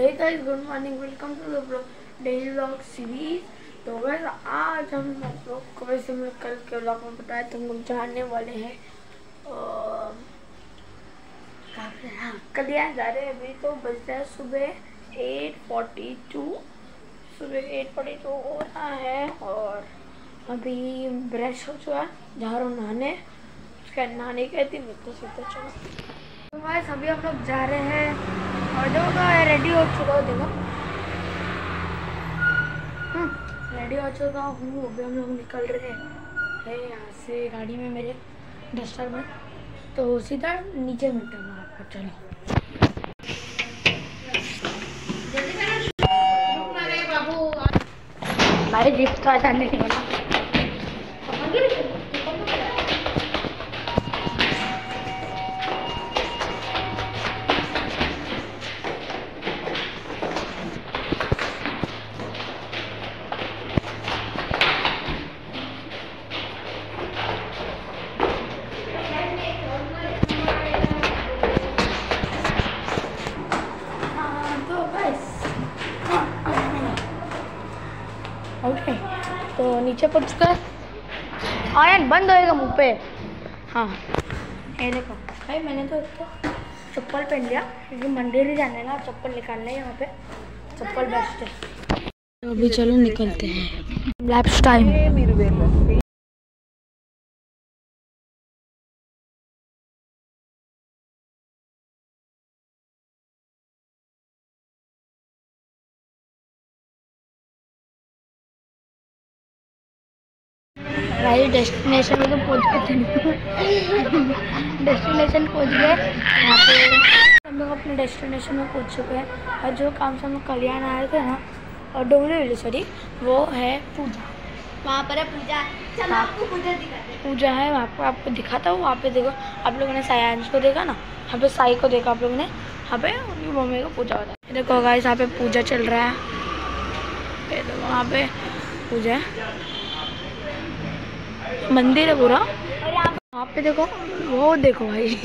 Hey guys good morning welcome to the blog daily vlog series तो guys आज हम लोग को वैसे मैं कल के व्लॉग में बताया तो हम लोग जाने वाले हैं। अ, कहाँ पे हाँ जा रहे हैं अभी तो बज रहा है सुबह एट फोर्टी टू सुबह एट फोर्टी टू हो रहा है और अभी ब्रश हो चुका है जा रहा हूँ नहाने। उसके नहाने कहती मैं तो सीधा चलो। तो गाइस अभी हम लोग जा रहे हैं और देखो रेडी हो चुका हूँ, देखो। रेडी हो चुका हूँ, अभी हम लोग निकल रहे हैं यहाँ से गाड़ी में मेरे डस्टर में तो सीधा नीचे मिलते हैं पर, चलो। हमारे जिप तो आसानी नहीं बना तो पड़ चुका कर आयन बंद होएगा मुँह पे। हाँ ये देखो। भाई मैंने तो तो चप्पल पहन लिया। क्योंकि मंदिर ही जाना है ना चप्पल निकालना है यहाँ पे। चप्पल बेस्ट है। अभी चलो निकलते हैं। लैप्स टाइम भाई डेस्टिनेशन में तो पहुँच गए थे डेस्टिनेशन पहुँच गए। यहाँ पे हम लोग अपने डेस्टिनेशन में पहुँच चुके हैं। और जो काम से हम लोग कल्याण आए थे ना और डोंगरी सॉरी वो है पूजा। वहाँ पर है पूजा। चलो हाँ। आपको पूजा दिखाते हैं। पूजा है वहाँ पर आपको दिखाता हूँ। वहाँ पे देखो आप लोगों ने सायांश को देखा ना? यहाँ पे साई को देखा आप लोगों ने? यहाँ पे उनकी मम्मी को पूजा होता है। देखो गाइस यहाँ पे पूजा चल रहा है। देखो वहाँ पे पूजा है। मंदिर है पूरा। आप पे देखो, वो देखो भाई।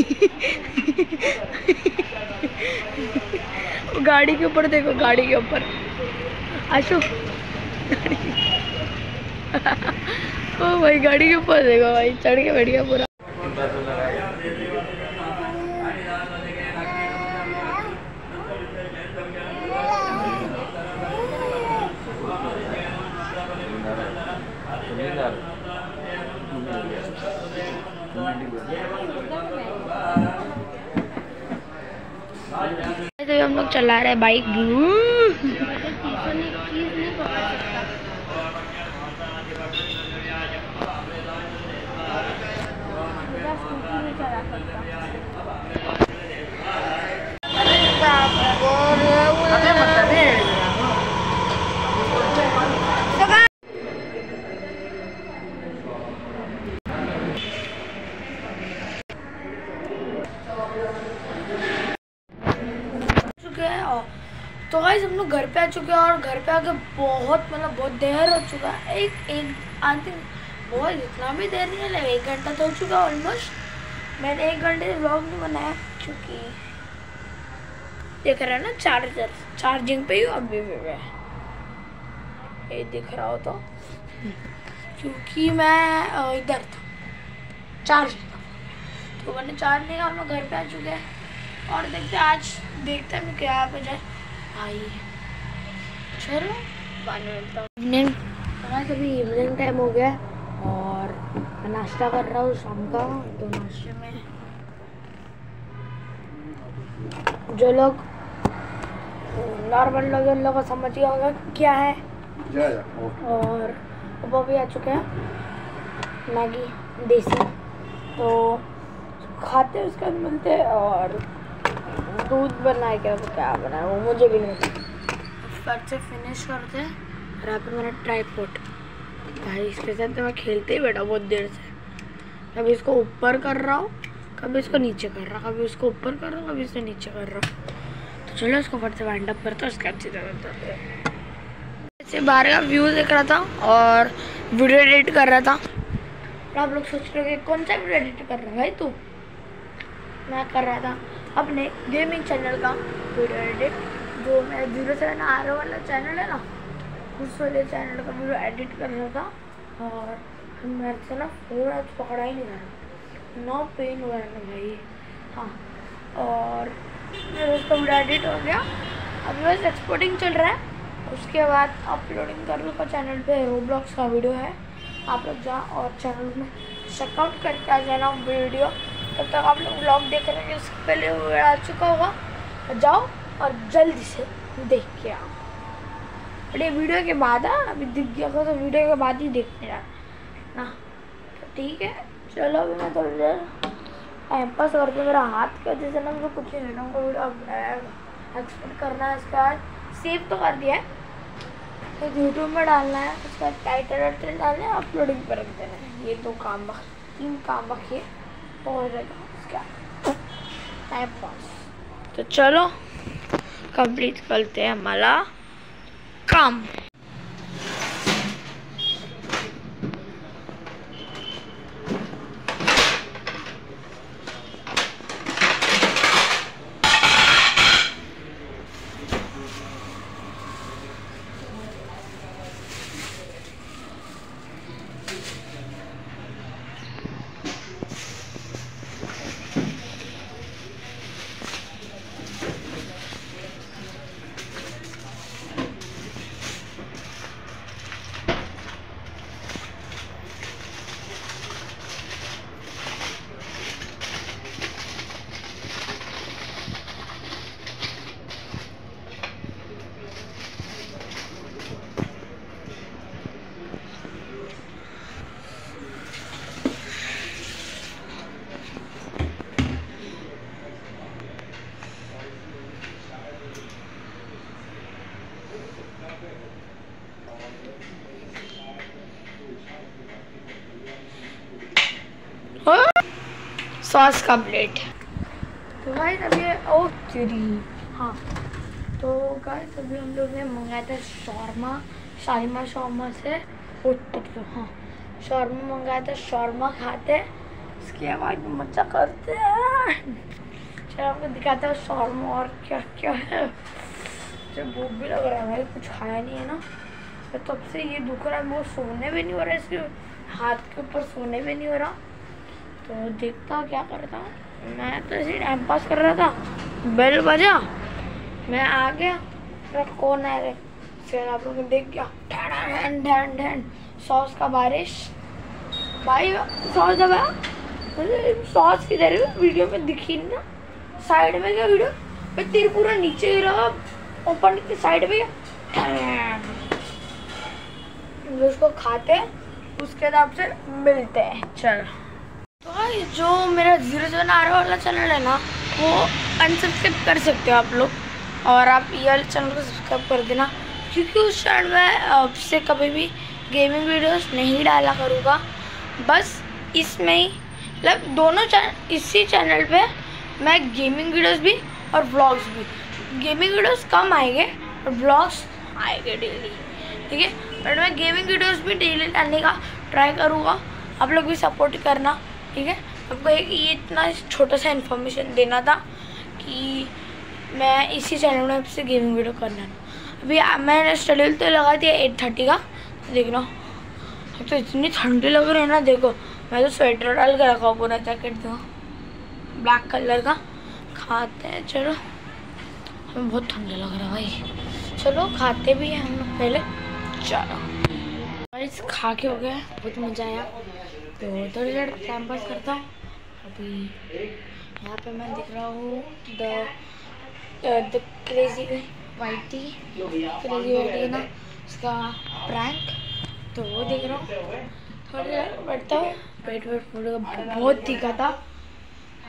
गाड़ी के ऊपर देखो, गाड़ी के ऊपर। अशोक ओ भाई, गाड़ी के ऊपर देखो भाई, चढ़ के बैठ गया पूरा। चला रहे है बाइक। चुके हैं और गाइस हम लोग घर पे आ चुके हैं और घर पे आके बहुत मतलब बहुत देर हो चुका है। एक एक आई थिंक बहुत, इतना भी देर नहीं है एक घंटा तो हो चुका है ऑलमोस्ट मैंने एक घंटे से व्लॉग नहीं बनाया, क्योंकि देख रहा है ना चार्जर चार्जिंग पे ही अभी भी मैं। ये दिख रहा हो तो। क्योंकि मैं इधर था चार्ज तो मैंने चार्ज नहीं और मैं घर पे आ चुके हैं। और देखते आज देखते हैं क्या पे जाए आई। चलो बाद में मिलता हूँ इवनिंग बस अभी इवनिंग टाइम हो गया और मैं नाश्ता कर रहा हूँ शाम का तो नाश्ते में जो लोग नॉर्मल लोग उन लोगों को समझ गया होगा क्या है। और वो भी आ चुके हैं मैगी देसी। तो खाते उसके बाद मिलते और दूध बनाए क्या? तो क्या बनाए वो मुझे भी नहीं फट से फिनिश करते हैं, और यहाँ मेरा भाई, इसके साथ तो मैं खेलते ही बैठा बहुत देर से। कभी इसको ऊपर कर रहा हूँ, कभी इसको नीचे कर रहा हूँ, कभी इसको ऊपर कर रहा हूँ, कभी इसको नीचे कर रहा हूँ। तो चलो इसको फट से वाइंड अप करते हैं, उसके बाद सीधा करते हैं। ऐसे बाहर का व्यू देख रहा था, और वीडियो एडिट कर रहा था। आप लोग सोच रहे हो कि कौन सा वीडियो एडिट कर रहा है भाई तू? मैं कर रहा था। अपने गेमिंग चैनल का वीडियो एडिट जो मेरा ज़ीरो सेवन आर वाला चैनल है ना, उस वाले चैनल का वीडियो एडिट कर रहा था, और मेरे से ना फ़ोन आज पकड़ा ही नहीं रहा नो पेन है ना भाई। हाँ और फिर उसका वीडियो एडिट हो गया। अभी बस एक्सपोर्टिंग चल रहा है। उसके बाद अपलोडिंग कर लूँगा चैनल पे रोब्लॉक्स का वीडियो है। आप लोग जाओ और चैनल में चेकआउट करके आ जाना वीडियो तब तक आप लोग ब्लॉग देख रहे हैं, उसके पहले आ चुका होगा। जाओ और जल्दी से देख के आओ। ये वीडियो के बाद आ अभी दिख गया तो वीडियो के बाद ही देखने जा ना तो ठीक है, चलो अभी मैं थोड़ी देर टाइम पास करके मेरा हाथ की वजह से ना मुझे कुछ नहीं लेना वीडियो करना है इसके। बाद सेव तो कर दिया है। तो यूट्यूब में डालना है, उसके बाद टाइटल वाइटल डालना है अपलोडिंग पर रख देना है। ये दो काम बाकी, तीन काम बाकी है। टाइम पास तो चलो कंप्लीट करते हैं हमारा काम। सॉस का प्लेट तो भाई अभी ओ तेरी हाँ। तो गाइस अभी हम लोग ने मंगाया था शॉर्मा शालिमा शॉर्मा से तो हाँ। शॉर्मा मंगाया था, शॉर्मा खाते। इसकी आवाज़ में मज़ा करते हैं। चलो, आपको दिखाता हूँ शॉर्मा और क्या क्या है। जब भूख भी लग रहा है भाई, कुछ खाया नहीं है ना। तो तब से ये दुख रहा है वो सोने भी नहीं हो रहा है इसके हाथ के ऊपर सोने भी नहीं हो रहा। तो देखता हूँ क्या करता हूँ। मैं तो ऐसे टाइम पास कर रहा था। बेल बजा। मैं आ गया। मेरा कौन है रे? फिर आप लोगों ने देख गया ढैन ढैन ढैन सॉस का बारिश। भाई, सॉस दबाया सॉस किधर है वीडियो में दिखी ना। साइड में क्या वीडियो? मैं तेरे पूरा नीचे ही रहा ऊपर की साइड में उसको खाते हैं, उसके बाद आपसे मिलते हैं। चल। जो मेरा ज़ीरो सेवन आर वाला चैनल है ना, वो अनसब्सक्राइब कर सकते हो आप लोग। और आप ये वाले चैनल को सब्सक्राइब कर देना, क्योंकि उस चैनल में आपसे कभी भी गेमिंग वीडियोस नहीं डाला करूँगा। बस इसमें ही मतलब दोनों चैनल इसी चैनल पे मैं गेमिंग वीडियोस भी और ब्लॉग्स भी। गेमिंग वीडियोस कम आएँगे और व्लॉग्स आएँगे डेली ठीक है? बट मैं गेमिंग वीडियोस भी डेली डालने का ट्राई करूँगा। आप लोग भी सपोर्ट करना। ठीक है? आपको एक ये इतना छोटा सा इन्फॉर्मेशन देना था कि मैं इसी चैनल में आपसे गेमिंग वीडियो करना है। अभी मैंने शेड्यूल तो लगा दिया एट थर्टी का देखना। अब तो इतनी ठंडी लग रही है ना, देखो, मैं तो स्वेटर डाल के रखा हूँ पूरा जैकेट दो ब्लैक कलर का। खाते हैं, चलो। हमें बहुत ठंडा लग रहा है भाई। चलो, खाते भी हैं हम लोग पहले। चलो। खा के हो गया बहुत मज़ा आया। तो थोड़ी देर टाइम पास करता हूँ। अभी यहाँ पे मैं दिख रहा हूँ the the crazy whitey crazy whitey ना, उसका प्रैंक तो वो देख रहा हूँ। थोड़ी देर बैठता हूँ। पेट वेट पूरा बहुत तीखा था।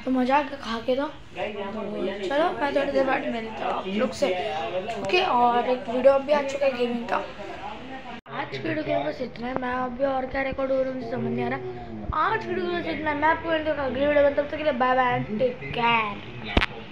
तो मज़ा के खा के तो तो चलो, मैं थोड़ी देर बाद मिलता हूँ आप लोग से। ओके, और एक वीडियो भी आ चुका है गेमिंग का। आज वीडियो के बस इतना है मैं अभी और क्या रिकॉर्ड हो रहा हूँ समझ नहीं आ रहा। आज वीडियो में इतना है मैं आपको अगली वीडियो में तब तक के लिए बाय बाय टेक केयर